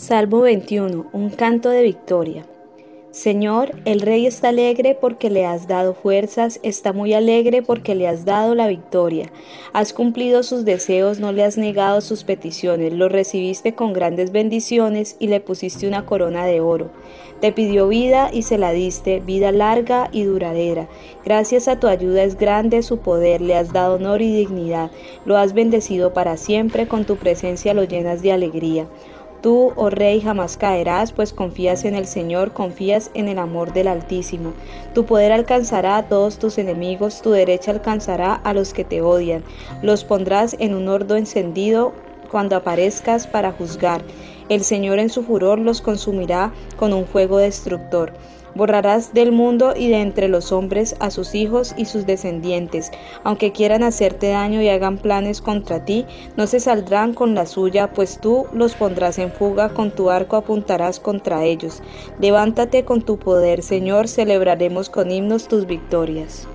Salmo 21. Un canto de victoria. Señor, el rey está alegre porque le has dado fuerzas, está muy alegre porque le has dado la victoria. Has cumplido sus deseos, no le has negado sus peticiones, lo recibiste con grandes bendiciones y le pusiste una corona de oro. Te pidió vida y se la diste, vida larga y duradera. Gracias a tu ayuda es grande su poder, le has dado honor y dignidad, lo has bendecido para siempre, con tu presencia lo llenas de alegría. Tú, oh Rey, jamás caerás, pues confías en el Señor, confías en el amor del Altísimo. Tu poder alcanzará a todos tus enemigos, tu derecha alcanzará a los que te odian. Los pondrás en un hordo encendido cuando aparezcas para juzgar. El Señor en su furor los consumirá con un fuego destructor. Borrarás del mundo y de entre los hombres a sus hijos y sus descendientes. Aunque quieran hacerte daño y hagan planes contra ti, no se saldrán con la suya, pues tú los pondrás en fuga, con tu arco apuntarás contra ellos. Levántate con tu poder, Señor, celebraremos con himnos tus victorias.